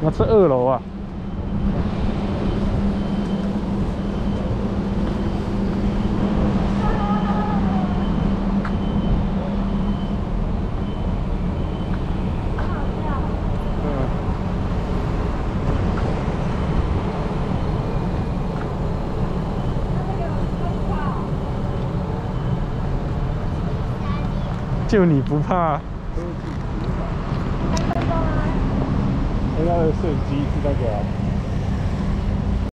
那是二楼啊。就你不怕？那个摄影机是那个。